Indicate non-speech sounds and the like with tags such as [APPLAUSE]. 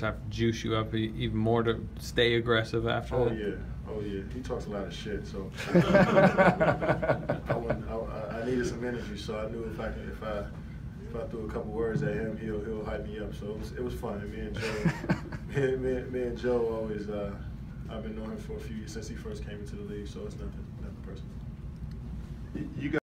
have to juice you up even more to stay aggressive after Oh that? yeah, oh yeah. He talks a lot of shit, so [LAUGHS] I, wouldn't, I, I needed some energy. So I knew if I if I if I threw a couple words at him, he'll he'll hype me up. So it was it was fun. Me and Joe, [LAUGHS] me, me, me and Joe always. Uh, I've been knowing him for a few years since he first came into the league, so it's nothing nothing personal.